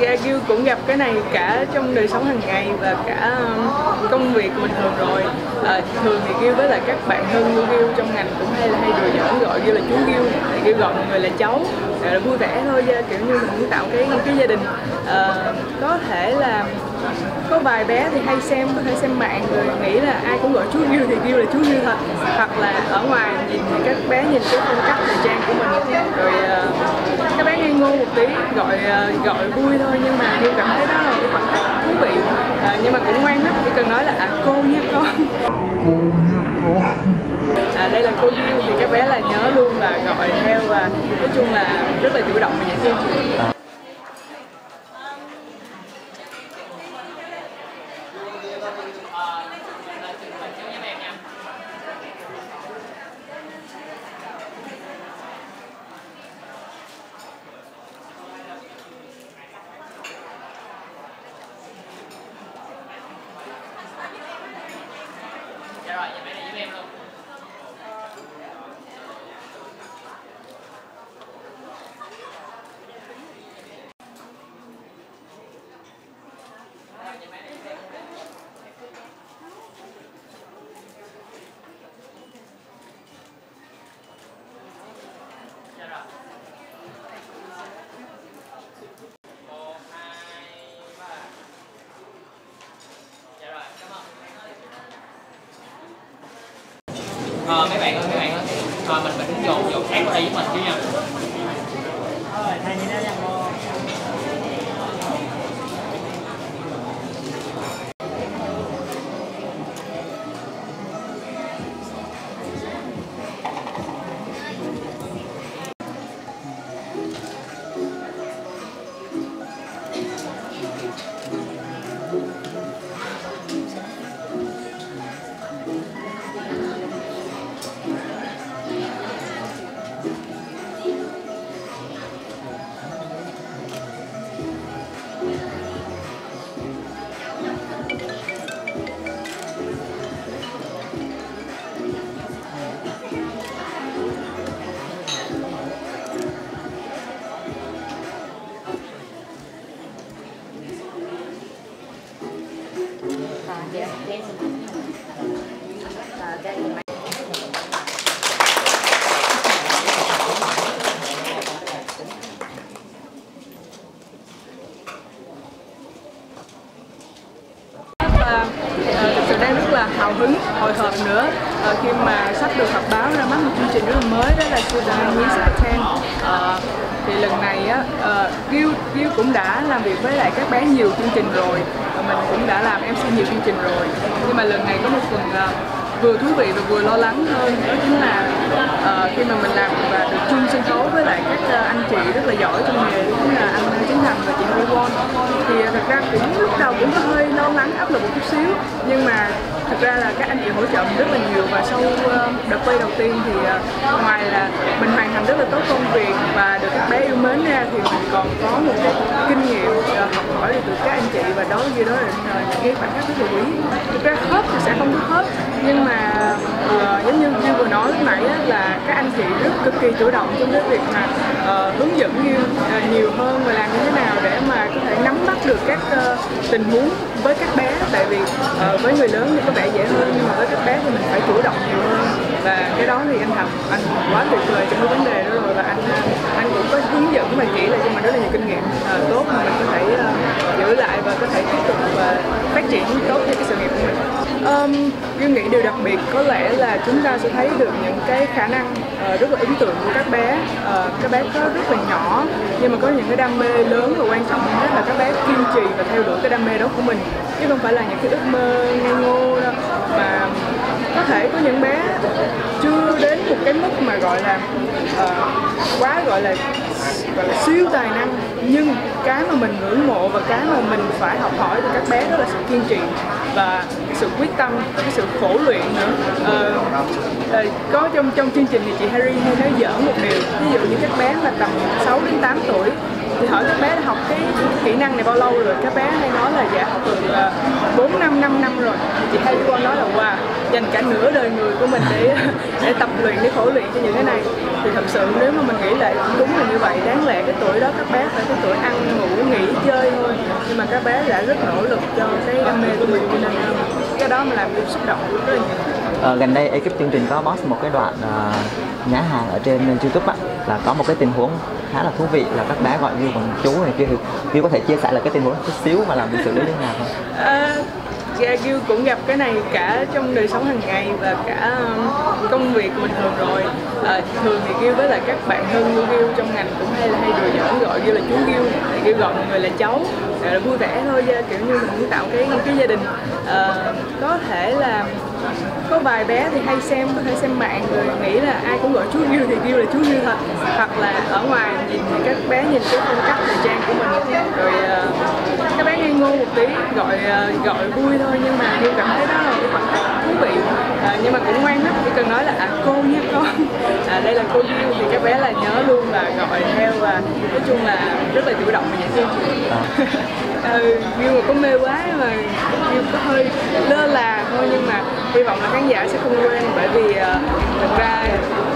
ra Gil cũng gặp cái này cả trong đời sống hàng ngày và cả um, công việc bình thường rồi. À, thường thì Gil với lại các bạn thân của Gil trong ngành cũng hay là hay đùa giỡn gọi Gil là chú Gil thì Gil gọi mọi người là cháu. Là vui vẻ thôi kiểu như mình muốn tạo cái cái gia đình. À, có thể là có vài bé thì hay xem thể xem mạng rồi nghĩ là ai cũng gọi chú Gil thì Gil là chú Gil thật. Hoặc là ở ngoài nhìn thì các bé nhìn cái phong cách thời trang của mình. Rồi uh, các bé ngây ngô một tí gọi uh, gọi vui thôi. Nhưng mà Gil cảm thấy đó là cái khoảnh khắc thú vị. Uh, nhưng mà cũng ngoan lắm chỉ cần nói là à cô nha con. À, đây là cô Gil thì các bé là nhớ luôn và gọi theo và nói chung là rất là chủ động và dễ thương Ờ, mấy bạn ơi, mấy bạn ơi, ờ, mình mình cũng dồn dồn sáng thi với mình chứ nha. Với lại các bé nhiều chương trình rồi. Và mình cũng đã làm MC nhiều chương trình rồi. Nhưng mà lần này có một phần vừa thú vị và vừa lo lắng hơn đó chính là uh, khi mà mình làm và được chung sân khấu với lại các uh, anh chị rất là giỏi trong nghề đó là anh Chính Thành và chị Huy Won thì uh, thật ra cũng lúc đầu cũng có hơi lo lắng áp lực một chút xíu nhưng mà thực ra là các anh chị hỗ trợ mình rất là nhiều và sau uh, đợt quay đầu tiên thì uh, ngoài là mình hoàn thành rất là tốt công việc và được các bé yêu mến ra thì mình còn có một cái kinh nghiệm uh, học hỏi được từ các anh chị và đó như đó là những cái khoảnh khắc rất là quý. Thực ra khớp thì sẽ không có khớp nhưng mà uh, giống như như vừa nói lúc nãy á, là các anh chị rất cực kỳ chủ động trong cái việc mà uh, hướng dẫn như uh, nhiều hơn và làm như thế nào để mà có thể nắm bắt được các uh, tình huống với các bé. Tại vì uh, với người lớn thì có vẻ dễ hơn nhưng mà với các bé thì mình phải chủ động nhiều hơn. Và cái đó thì anh Thành anh quá tuyệt vời trong cái vấn đề đó rồi và anh có hướng dẫn và chỉ là cho mình rất là nhiều kinh nghiệm ờ, tốt mà mình có thể ờ, giữ lại và có thể tiếp tục và phát triển tốt cho cái sự nghiệp của mình. Um, Ghiêu nghĩ điều đặc biệt có lẽ là chúng ta sẽ thấy được những cái khả năng ờ, rất là ấn tượng của các bé. Ờ, các bé có rất là nhỏ nhưng mà có những cái đam mê lớn và quan trọng hơn hết là các bé kiên trì và theo đuổi cái đam mê đó của mình. Chứ không phải là những cái ước mơ ngây ngô đâu mà có thể có những bé chưa đến một cái mức mà gọi là ờ, quá gọi là siêu tài năng nhưng cái mà mình ngưỡng mộ và cái mà mình phải học hỏi từ các bé đó là sự kiên trì và cái sự quyết tâm và cái sự khổ luyện nữa. Ờ, ờ, có trong trong chương trình thì chị Harry hay nói giỡn một điều. Ví dụ như các bé mà tầm 6 đến 8 tuổi thì hỏi các bé đã học cái kỹ năng này bao lâu rồi các bé hay nói là dạ học được ờ, bốn năm năm năm rồi. Thì chị hay con nói là wow dành cả nửa đời người của mình để để tập luyện để khổ luyện cho những cái này thật sự nếu mà mình nghĩ lại đúng là như vậy. Đáng lẽ cái tuổi đó các bé phải cái tuổi ăn ngủ nghỉ chơi nhưng mà các bé đã rất nỗ lực cho cái đam mê của mình cho nên ờ, cái đó mà làm Gil xúc động rất là nhiều. Ờ, gần đây ekip chương trình có post một cái đoạn uh, nhá hàng ở trên YouTube á là có một cái tình huống khá là thú vị là các bé gọi Gil bằng chú này kia. Thì Gil có thể chia sẻ là cái tình huống chút xíu mà làm được xử lý thế nào không? À, ra Gil cũng gặp cái này cả trong đời sống hàng ngày và cả um, công việc bình thường rồi. À, thường thì Gil với lại các bạn thân của Gil trong ngành cũng hay là hay đùa giỡn gọi Gil là chú Gil thì Gil gọi mọi người là cháu. Là vui vẻ thôi kiểu như mình muốn tạo cái cái gia đình. À, có thể là có vài bé thì hay xem thể xem mạng rồi nghĩ là ai cũng gọi chú Gil thì Gil là chú Gil thật. Hoặc là ở ngoài nhìn thì các bé nhìn cái phong cách thời trang của mình. Rồi uh, các bé ngây ngô một tí gọi uh, gọi vui thôi. Nhưng mà Gil cảm thấy đó là một khoảnh khắc thú vị. Uh, nhưng mà cũng ngoan lắm. Chỉ cần nói là à cô nha con. À, đây là cô Gil thì các bé là nhớ luôn và gọi theo và nói chung là rất là chủ động và dễ thương ừ, Gil mà có mê quá mà Gil có hơi lơ là thôi nhưng mà hy vọng là khán giả sẽ không quên bởi vì ờ, uh, thực ra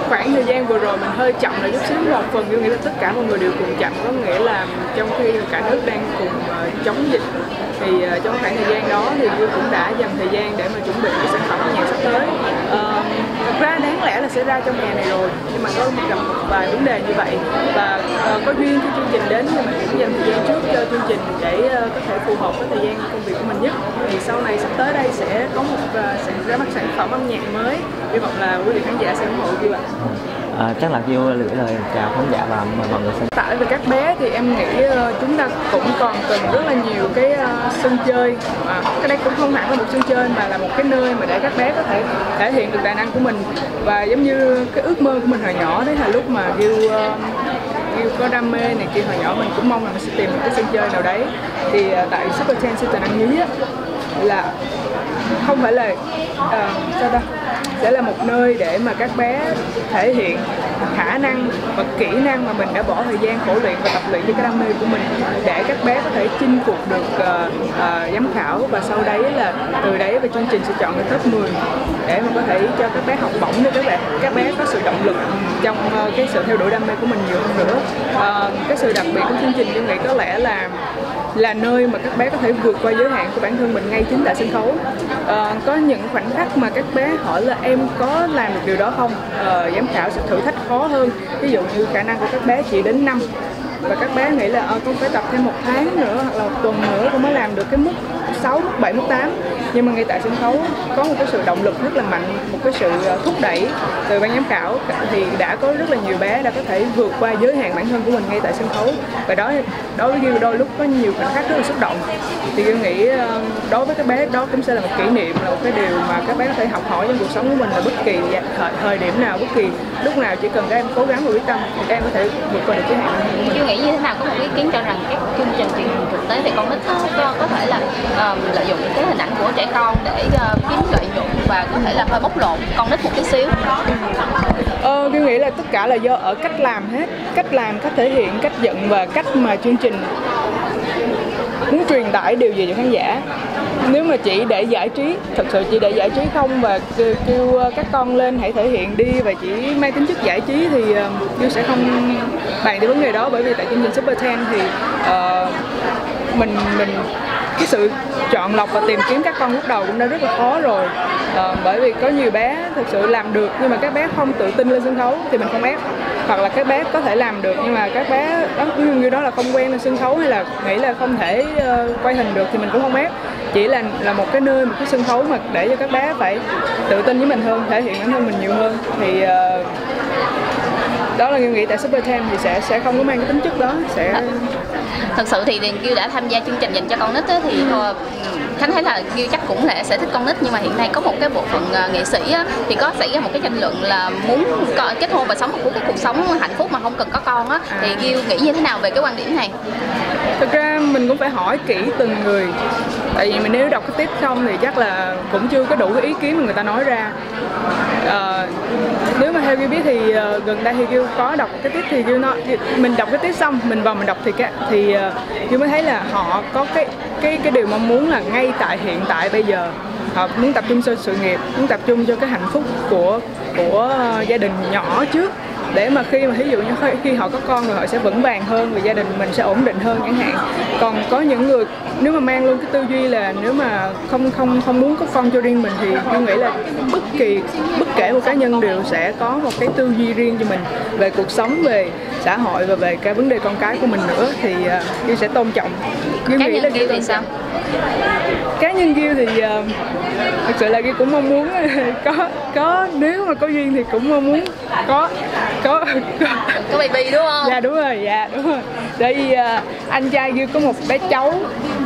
khoảng thời gian vừa rồi mình hơi chậm là chút xíu một phần như nghĩ là tất cả mọi người đều cùng chậm có nghĩa là trong khi cả nước đang cùng uh, chống dịch thì uh, trong khoảng thời gian đó thì vui cũng đã dành thời gian để mà chuẩn bị cái sản phẩm nhạc sắp tới. Uh, thực ra đáng lẽ là sẽ ra trong hè này rồi nhưng mà có gặp một vài vấn đề như vậy. Và uh, có duyên khi chương trình đến nhưng mà cũng dành thời gian trước cho chương trình để uh, có thể phù hợp với thời gian công việc của mình nhất. Thì sau này sắp tới đây sẽ có một uh, sẽ ra mắt sản phẩm âm nhạc mới. Hy vọng là quý vị khán giả sẽ ủng hộ Gil ạ. À, chắc là Gil gửi lời chào khán giả và mời mọi người xem. Tại về các bé thì em nghĩ uh, chúng ta cũng còn cần rất là nhiều cái uh, sân chơi. À, cái đây cũng không hẳn là một sân chơi mà là một cái nơi mà để các bé có thể thể hiện được tài năng của mình và giống như cái ước mơ của mình hồi nhỏ đấy là lúc mà Gil uh, Gil có đam mê này kia hồi nhỏ mình cũng mong là mình sẽ tìm một cái sân chơi nào đấy. Thì uh, tại Super Ten City Năng Nhí á, là không phải là uh, sao ta? Sẽ là một nơi để mà các bé thể hiện khả năng và kỹ năng mà mình đã bỏ thời gian khổ luyện và tập luyện cho cái đam mê của mình để các bé có thể chinh phục được uh, uh, giám khảo. Và sau đấy là từ đấy và chương trình sẽ chọn được top 10 để mà có thể cho các bé học bổng để các bạn các bé có sự động lực trong uh, cái sự theo đuổi đam mê của mình nhiều hơn nữa. Uh, cái sự đặc biệt của chương trình tôi nghĩ có lẽ là là nơi mà các bé có thể vượt qua giới hạn của bản thân mình ngay chính tại sân khấu. À, có những khoảnh khắc mà các bé hỏi là em có làm được điều đó không? À, giám khảo sẽ thử thách khó hơn. Ví dụ như khả năng của các bé chỉ đến năm và các bé nghĩ là à, con phải tập thêm một tháng nữa hoặc là một tuần nữa con mới làm được cái mức 6, mức 7, mức 8 nhưng mà ngay tại sân khấu có một cái sự động lực rất là mạnh một cái sự ờ, thúc đẩy từ ban giám khảo. Thì đã có rất là nhiều bé đã có thể vượt qua giới hạn bản thân của mình ngay tại sân khấu. Và đó đối với đôi lúc có nhiều khoảnh khắc rất là xúc động. Thì Gil nghĩ ờ, đối với các bé đó cũng sẽ là một kỷ niệm là một cái điều mà các bé có thể học hỏi trong cuộc sống của mình là bất kỳ thời, thời điểm nào bất kỳ lúc nào. Chỉ cần các em cố gắng và quyết tâm thì các em có thể vượt qua được giới hạn của mình. Gil nghĩ như thế nào? Có một ý kiến cho rằng các chương trình truyền hình tế thì con nít có, có thể là um, lợi dụng những cái hình ảnh của trẻ con để uh, kiếm lợi nhuận và có thể là hơi bóc lột con nít một tí xíu. Ờ, tôi nghĩ là tất cả là do ở cách làm hết cách làm cách thể hiện cách dựng và cách mà chương trình muốn truyền tải điều gì cho khán giả. Nếu mà chỉ để giải trí thật sự chỉ để giải trí không và kêu, kêu ờ, các con lên hãy thể hiện đi và chỉ mang tính chất giải trí thì uh, sẽ không bàn tới vấn đề đó bởi vì tại chương trình Super Ten thì uh, mình mình cái sự chọn lọc và tìm kiếm các con lúc đầu cũng đã rất là khó rồi. À, bởi vì có nhiều bé thực sự làm được nhưng mà các bé không tự tin lên sân khấu thì mình không ép. Hoặc là các bé có thể làm được nhưng mà các bé đó như đó là không quen lên sân khấu hay là nghĩ là không thể uh, quay hình được thì mình cũng không ép. Chỉ là là một cái nơi một cái sân khấu mà để cho các bé phải tự tin với mình hơn thể hiện bản thân mình nhiều hơn. Thì uh, đó là Gil nghĩ tại Super Ten thì sẽ sẽ không có mang cái tính chất đó sẽ thật sự thì Gil đã tham gia chương trình dành cho con nít ấy, thì thôi Khánh thấy là Gil chắc cũng sẽ sẽ thích con nít nhưng mà hiện nay có một cái bộ phận uh, nghệ sĩ á, thì có xảy ra một cái tranh luận là muốn kết hôn và sống một cái cuộc sống hạnh phúc mà không cần có con á. Thì Gil nghĩ như thế nào về cái quan điểm này? Thực ra mình cũng phải hỏi kỹ từng người tại vì mình nếu đọc cái tiếp không thì chắc là cũng chưa có đủ cái ý kiến mà người ta nói ra uh, nếu mà theo Gil biết thì uh, gần đây thì Gil có đọc cái tiết thì Gil nó mình đọc cái tiết xong mình vào mình đọc thì cái thì uh, Gil mới thấy là họ có cái cái cái điều mong muốn là ngay tại hiện tại bây giờ họ muốn tập trung cho sự nghiệp muốn tập trung cho cái hạnh phúc của của gia đình nhỏ trước để mà khi mà ví dụ như khi- họ có con rồi họ sẽ vững vàng hơn và gia đình mình sẽ ổn định hơn chẳng hạn. Còn có những người nếu mà mang luôn cái tư duy là nếu mà không không không muốn có con cho riêng mình thì tôi nghĩ là bất kỳ bất kể một cá nhân đều sẽ có một cái tư duy riêng cho mình về cuộc sống về xã hội và về cái vấn đề con cái của mình nữa thì uh, Gil sẽ tôn trọng. Cá nghĩ nhân kia thì sao? Cá nhân Gil thì uh, thực sự là Gil cũng mong muốn có có nếu mà có duyên thì cũng mong muốn có có, có. Baby đúng không? Dạ đúng rồi dạ đúng rồi. Tại vì à, anh trai Gil có một bé cháu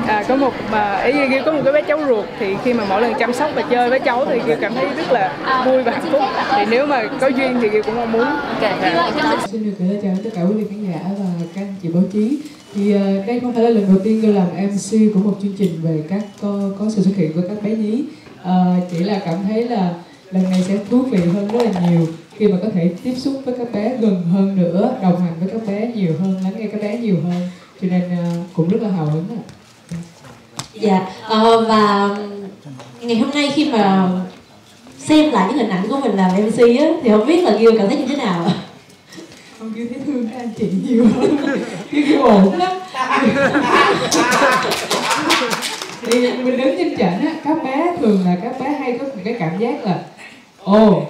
à, có một mà ý Gil có một cái bé cháu ruột thì khi mà mỗi lần chăm sóc và chơi với cháu thì Gil cảm thấy rất là vui và hạnh phúc. Thì nếu mà có duyên thì Gil cũng mong muốn. Dạ. Xin được gửi lời chào tất cả quý vị khán giả và các anh chị báo chí. Thì uh, đây không phải là lần đầu tiên tôi làm MC của một chương trình về các có, có sự xuất hiện của các bé nhí. Uh, chỉ là cảm thấy là lần này sẽ thú vị hơn rất là nhiều khi mà có thể tiếp xúc với các bé gần hơn nữa, đồng hành với các bé nhiều hơn, lắng nghe các bé nhiều hơn. Cho nên uh, cũng rất là hào hứng ạ. Dạ, ờ, và ngày hôm nay khi mà xem lại những hình ảnh của mình làm MC á, thì không biết là Gil cảm thấy như thế nào ạ? Không cứ thấy thương các anh chị nhiều hơn. Kêu ổn lắm. thì mình đứng trên trận á, các bé thường là các bé hay có một cái cảm giác là ồ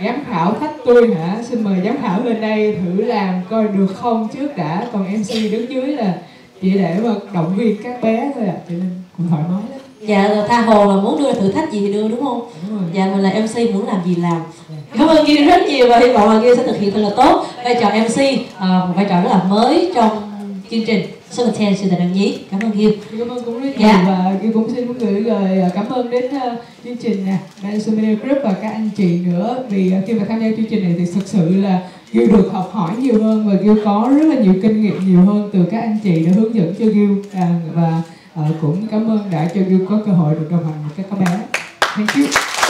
giám khảo thách tôi hả? Xin mời giám khảo lên đây thử làm coi được không? Trước đã còn mc đứng dưới là chỉ để mà động viên các bé thôi ạ. Cho nên cũng thoải mái lắm. Dạ, tha hồ là muốn đưa thử thách gì thì đưa đúng không? đúng rồi. Dạ, mình là MC muốn làm gì làm. Cảm ơn Gil rất nhiều và hy vọng là Gil sẽ thực hiện thật là tốt. Vai trò MC, ờ, một vai trò rất là mới trong chương trình 10 sự tình đăng nhí. Cảm ơn Gil. Cảm ơn cũng rất nhiều và Ghi cũng xin gửi lời à, cảm ơn đến uh, chương trình nè, Madison Media Group và các anh chị nữa vì à, khi mà tham gia chương trình này thì thực sự là Gil được học hỏi nhiều hơn và Gil có rất là nhiều kinh nghiệm nhiều hơn từ các anh chị đã hướng dẫn cho Gil à, và à, cũng cảm ơn đã cho Gil có cơ hội được đồng hành với các bé. Thank you.